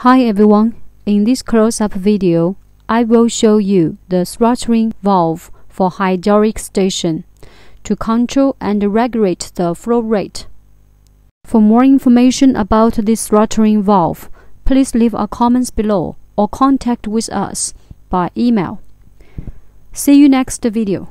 Hi everyone, in this close-up video, I will show you the throttling valve for hydraulic station to control and regulate the flow rate. For more information about this throttling valve, please leave a comment below or contact with us by email. See you next video.